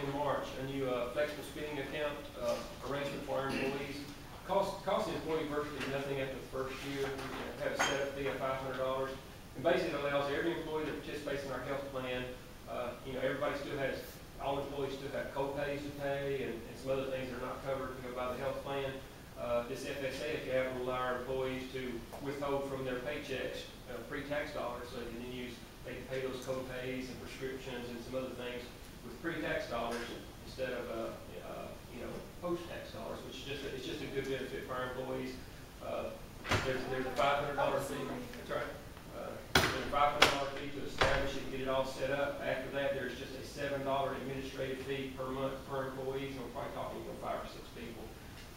in March, a new uh, flexible spending account uh, arrangement for our employees. Cost, cost the employee virtually nothing after the first year. We have a setup fee of five hundred dollars. And basically it allows every employee that participates in our health plan, uh, you know, everybody still has, all employees still have co-pays to pay and, and some other things that are not covered, you know, by the health plan. Uh, this FSA account will allow our employees to withhold from their paychecks, uh, pre-tax dollars, so they can then use, they can pay those co-pays and prescriptions and some other things with pre-tax dollars instead of, uh, uh, you know, post-tax dollars, which is just, a- it's just a good benefit for our employees. Uh, there's, there's a five hundred dollar fee, that's right. Uh, There's a five hundred dollar fee to establish it, get it all set up. After that, there's just a seven dollar administrative fee per month per employee, so we're probably talking, you know, five or six people.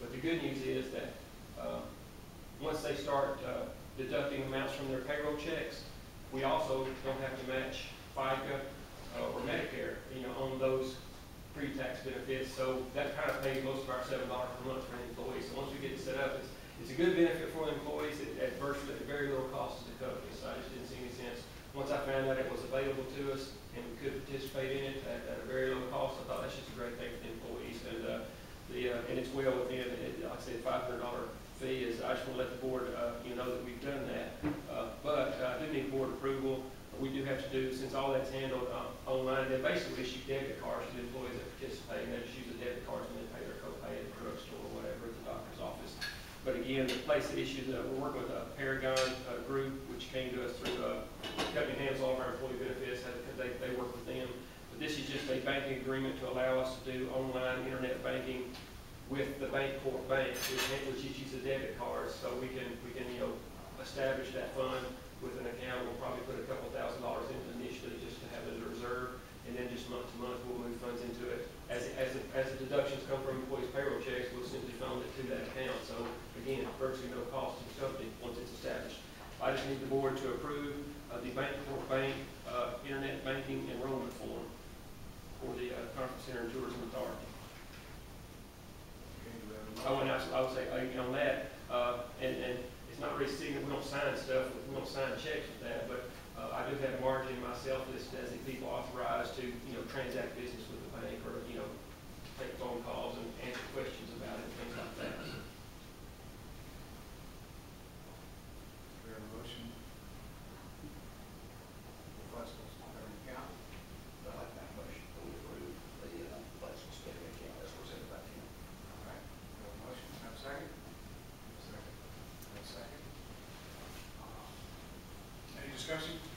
But the good news is that, uh, once they start uh, deducting amounts from their payroll checks, we also don't have to match FICA uh, or Medicare, you know, on those pre-tax benefits. So that kind of pays most of our seven dollars per month for an employee. So once we get it set up, it's, it's a good benefit for the employees at, at virtually, at very little cost to the company. So I just didn't see any sense. Once I found out it was available to us and we could participate in it at, at a very low cost, I thought that's just a great thing for the employees. And, uh, the, uh, and it's well within, it, like I said, five hundred dollar fee is, I just want to let the board, uh, you know, that we've done that. Uh, but uh, I do need board approval. We do have to do, since all that's handled, uh, online, they basically issue debit cards to the employees that participate, and they just use the debit cards when they pay their copay at the drugstore or whatever, at the doctor's office. But again, the place that issues, uh, we're working with a Paragon, uh, group, which came to us through, uh, company handles all of our employee benefits, they, they work with them. But this is just a banking agreement to allow us to do online internet banking with the Bancorp Bank, which, which issues the debit cards, so we can, we can, you know, establish that fund with an account, we'll probably put a couple thousand dollars into it initially just to have it as a reserve, and then just month to month, we'll move funds into it. As, as, as the deductions come from employees' payroll checks, we'll simply fund it to that account, so again, virtually no cost to the company once it's established. I just need the board to approve of the Bancorp Bank, uh, internet banking enrollment form for the, uh, conference center and tourism authority. I would, I would say, uh, on that, uh, and, and it's not really significant, we don't sign stuff, we don't sign checks with that, but, uh, I do have Margie and myself as the people authorized to, you know, transact business with the bank or, you know, take phone calls and answer. discussion?